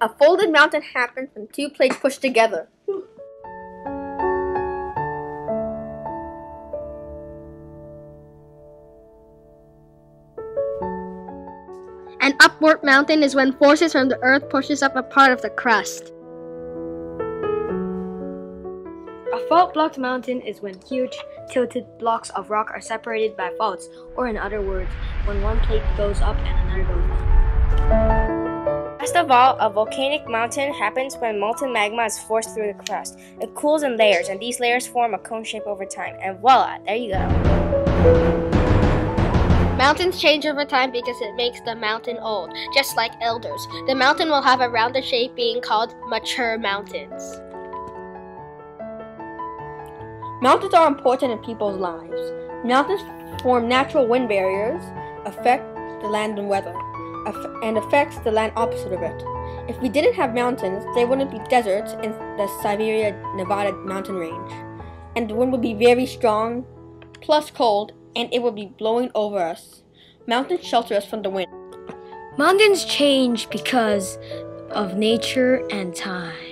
A folded mountain happens when two plates push together. An upward mountain is when forces from the earth pushes up a part of the crust. A fault-blocked mountain is when huge, tilted blocks of rock are separated by faults, or in other words, when one plate goes up and another goes down. Last of all, a volcanic mountain happens when molten magma is forced through the crust. It cools in layers, and these layers form a cone shape over time. And voila, there you go. Mountains change over time because it makes the mountain old, just like elders. The mountain will have a rounded shape being called mature mountains. Mountains are important in people's lives. Mountains form natural wind barriers, affect the land and weather, and affects the land opposite of it. If we didn't have mountains, there wouldn't be deserts in the Sierra Nevada mountain range. And the wind would be very strong, plus cold, and it would be blowing over us. Mountains shelter us from the wind. Mountains change because of nature and time.